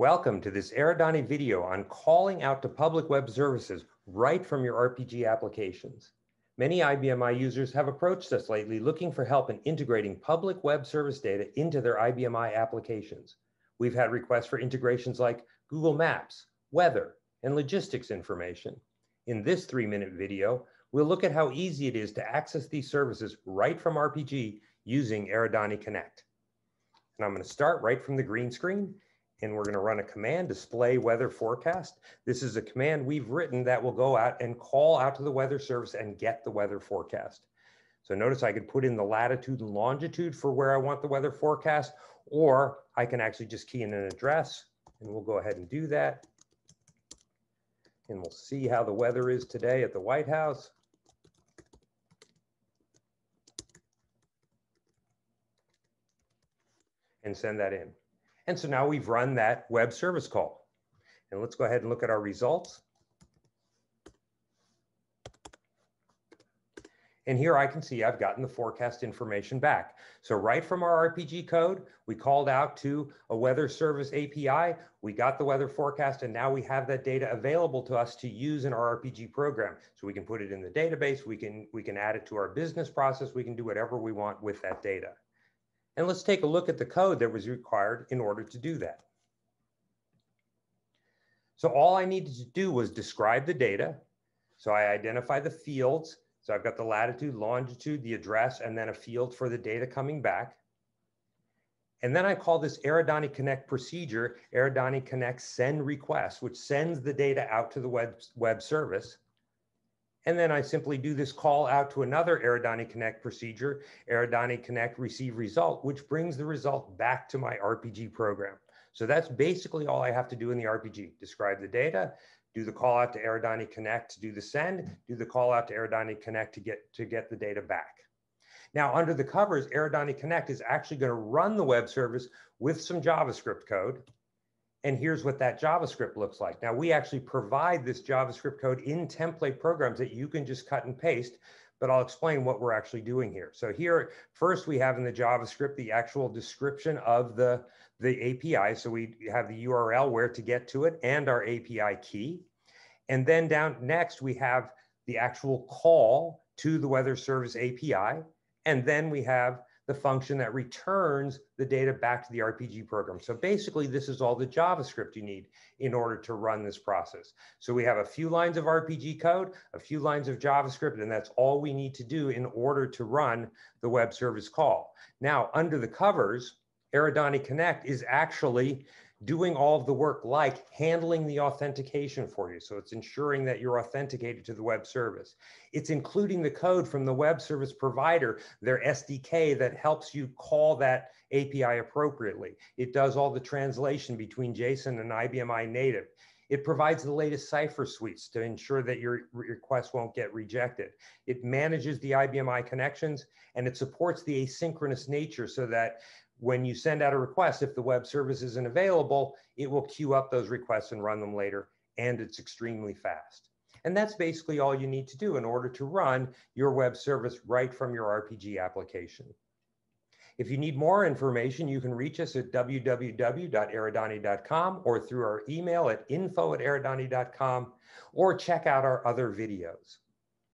Welcome to this Eradani video on calling out to public web services right from your RPG applications. Many IBM i users have approached us lately looking for help in integrating public web service data into their IBM i applications. We've had requests for integrations like Google Maps, weather, and logistics information. In this three minute video, we'll look at how easy it is to access these services right from RPG using Eradani Connect. And I'm gonna start right from the green screen and we're gonna run a command, display weather forecast. This is a command we've written that will go out and call out to the weather service and get the weather forecast. So notice I could put in the latitude and longitude for where I want the weather forecast, or I can actually just key in an address and we'll go ahead and do that. And we'll see how the weather is today at the White House. and send that in. And so now we've run that web service call. And let's go ahead and look at our results. And here I can see I've gotten the forecast information back. So right from our RPG code, we called out to a weather service API, we got the weather forecast, and now we have that data available to us to use in our RPG program. So we can put it in the database, we can, we can add it to our business process, we can do whatever we want with that data. And let's take a look at the code that was required in order to do that. So all I needed to do was describe the data. So I identify the fields. So I've got the latitude, longitude, the address, and then a field for the data coming back. And then I call this Eradani Connect procedure, Eradani Connect send request, which sends the data out to the web, web service. And then I simply do this call out to another Eradani Connect procedure, Eradani Connect receive result, which brings the result back to my RPG program. So that's basically all I have to do in the RPG. Describe the data, do the call out to Eradani Connect to do the send, do the call out to Eradani Connect to get, to get the data back. Now, under the covers, Eradani Connect is actually going to run the web service with some JavaScript code. And here's what that JavaScript looks like. Now we actually provide this JavaScript code in template programs that you can just cut and paste, but I'll explain what we're actually doing here. So here, first we have in the JavaScript, the actual description of the, the API. So we have the URL where to get to it and our API key. And then down next, we have the actual call to the weather service API. And then we have the function that returns the data back to the RPG program. So basically, this is all the JavaScript you need in order to run this process. So we have a few lines of RPG code, a few lines of JavaScript, and that's all we need to do in order to run the web service call. Now, under the covers, Eradani Connect is actually doing all of the work like handling the authentication for you. So it's ensuring that you're authenticated to the web service. It's including the code from the web service provider, their SDK that helps you call that API appropriately. It does all the translation between JSON and IBM i native. It provides the latest cipher suites to ensure that your request won't get rejected. It manages the IBM i connections and it supports the asynchronous nature so that when you send out a request, if the web service isn't available, it will queue up those requests and run them later, and it's extremely fast. And that's basically all you need to do in order to run your web service right from your RPG application. If you need more information, you can reach us at www.eradani.com or through our email at info at eradani.com or check out our other videos.